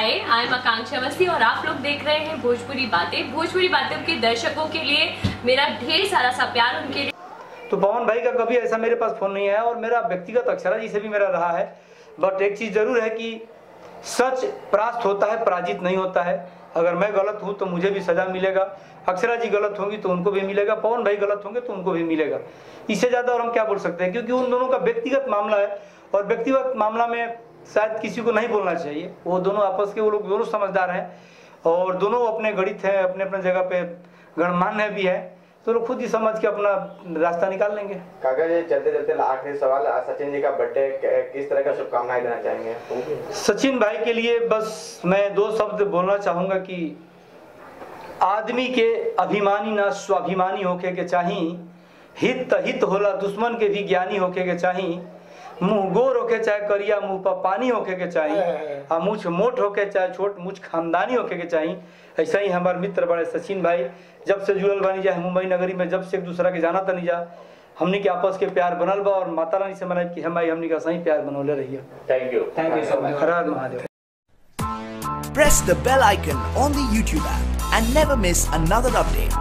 Hi I am आकांक्षा अवस्थी और आप लोग देख रहे हैं भोजपुरी बातें। भोजपुरी बातें के दर्शकों के लिए मेरा ढेर सारा सा प्यार उनके लिए। तो पवन भाई का कभी ऐसा मेरे पास फ़ोन नहीं आया और मेरा व्यक्तिगत अक्षरा जी से भी मेरा रहा है। बट एक चीज़ ज़रूर है कि सच परास्त होता है, पराजित नहीं होता है। अगर मैं गलत हूँ तो मुझे भी सजा मिलेगा। अक्षरा जी गलत होंगी तो उनको भी मिलेगा। पवन भाई गलत होंगे तो उनको भी मिलेगा। इससे ज़्यादा और हम क्या बोल सकते हैं? क्योंकि उन दोनों का व्यक्तिगत मामला है और व्यक्तिगत मामला में शायद किसी को नहीं बोलना चाहिए। वो दोनों आपस के वो लोग दोनों समझदार हैं और दोनों अपने गणित हैं अपने अपने जगह पे गणमान्य भी है। तो लोग खुद ही समझ के अपना रास्ता निकाल लेंगे। काका जी चलते चलते आखिरी सवाल। सचिन जी का बर्थडे किस तरह का शुभकामनाएँ देना चाहेंगे? सचिन भाई के लिए बस मैं दो शब्द बोलना चाहूँगा कि आदमी के अभिमानी ना स्वाभिमानी होके के चाही हित हित होला दुश्मन के भी ज्ञानी होके के चाही मुँह गोर होके चाहे करिया मुँह पर पानी होके के चाही आ मुछ मोट होके चाहे छोट मुछ खानदानी होके के चाही। ऐसा ही हमारे मित्र बड़े सचिन भाई जब से जुड़ल बानी जा मुंबई नगरी में जब से एक दूसरा के जाना तनी जा। हमनी के आपस के प्यार बनल बा और माता रानी से मनाई कि हम हमनी का सही प्यार बनौले रहिए thank you thank you so much her her Mahadev. Press the bell icon on the YouTube app and never miss another update.